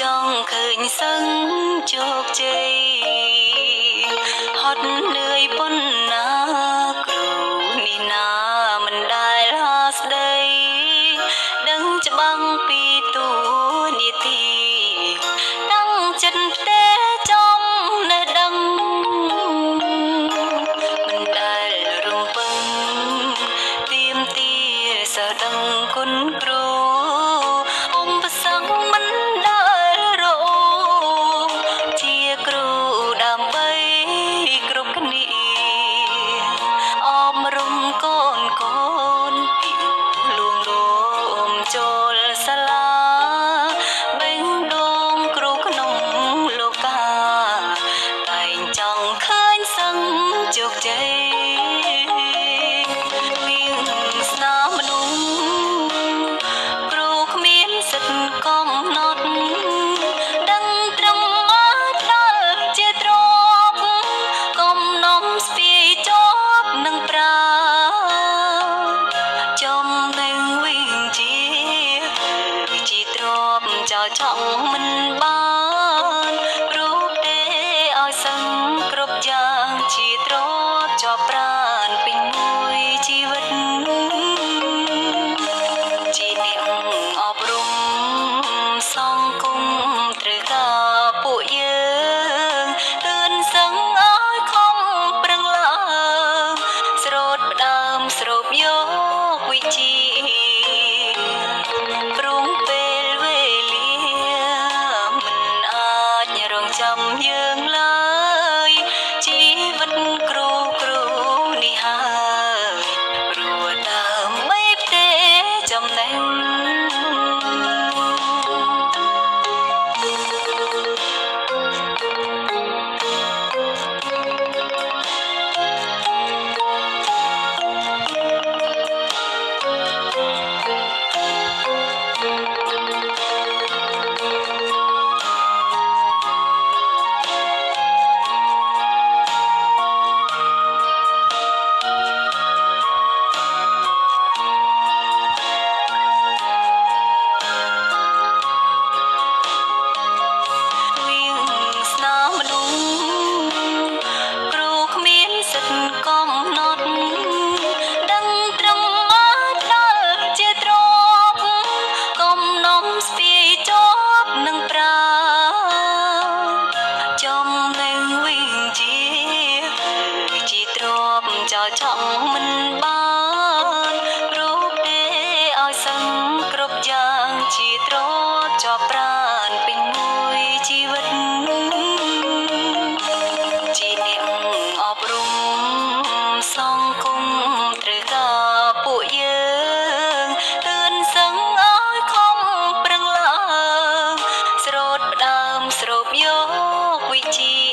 ចង់ឃើញសឹងជោគជ័យហត់នឿយប៉ុណ្ណា trong mình bao trầm dương ជាត្រតជាប់ប្រានពេញមួយជីវិតជាអ្នកអប់រំសង្គមត្រូវការពួកយើងទឿនសឹងឲ្យខំប្រឹងឡើងស្រោតផ្ដើមស្រូបយកវិជ្ជា